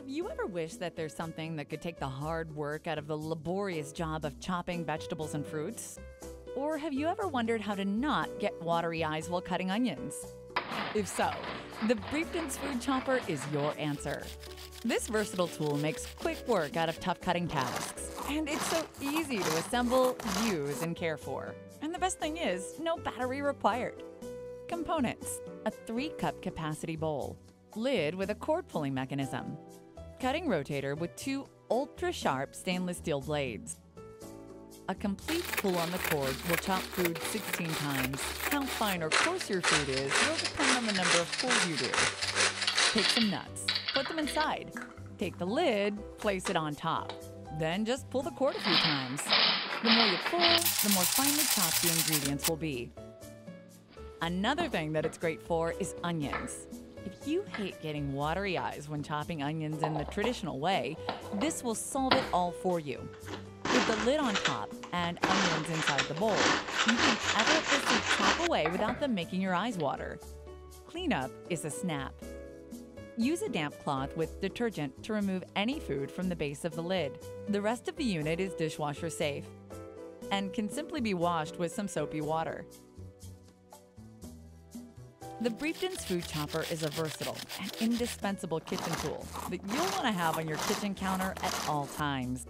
Have you ever wished that there's something that could take the hard work out of the laborious job of chopping vegetables and fruits? Or have you ever wondered how to not get watery eyes while cutting onions? If so, the Brieftons Food Chopper is your answer. This versatile tool makes quick work out of tough cutting tasks, and it's so easy to assemble, use, and care for. And the best thing is, no battery required. Components a 3 cup capacity bowl, lid with a cord pulling mechanism, cutting rotator with two ultra sharp stainless steel blades. A complete pull on the cord will chop food 16 times. How fine or coarse your food is will depend on the number of pulls you do. Take some nuts, put them inside. Take the lid, place it on top. Then just pull the cord a few times. The more you pull, the more finely chopped the ingredients will be. Another thing that it's great for is onions. If you hate getting watery eyes when chopping onions in the traditional way, this will solve it all for you. With the lid on top and onions inside the bowl, you can effortlessly chop away without them making your eyes water. Cleanup is a snap. Use a damp cloth with detergent to remove any food from the base of the lid. The rest of the unit is dishwasher safe and can simply be washed with some soapy water. The Brieftons Food Chopper is a versatile and indispensable kitchen tool that you'll want to have on your kitchen counter at all times.